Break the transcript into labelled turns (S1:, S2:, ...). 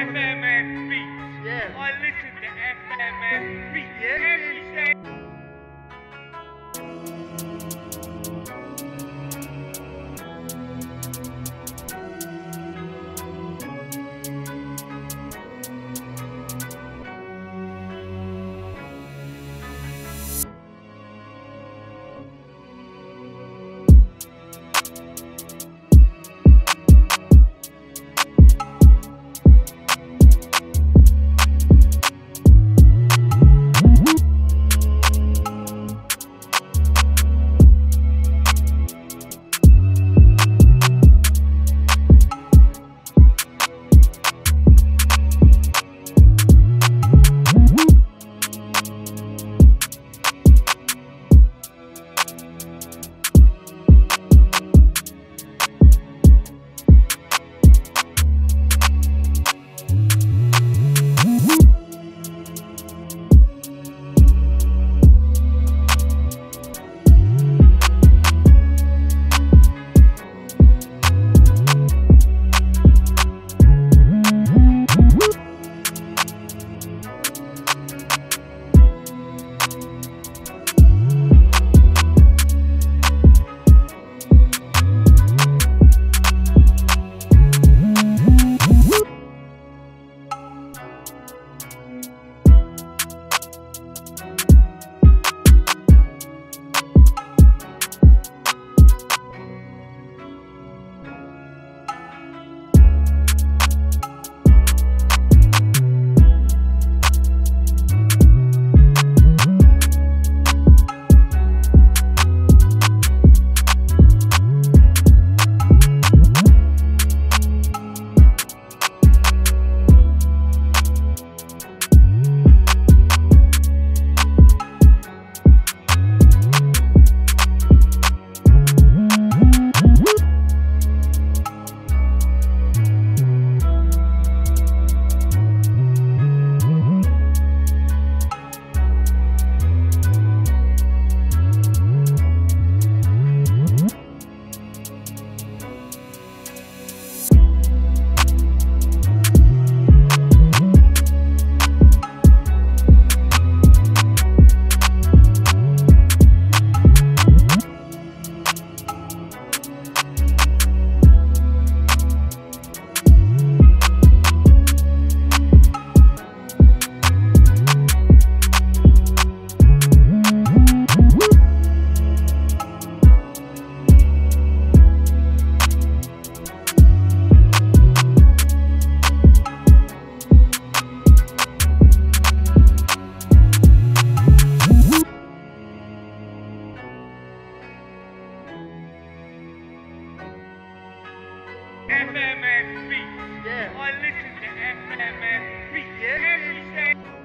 S1: FMF beats.
S2: Yeah.
S1: I listen to FMF beats
S2: Yeah.
S1: every day. FMF beats.
S2: Yeah.
S1: Or listen to FMF beats
S2: yeah. every day.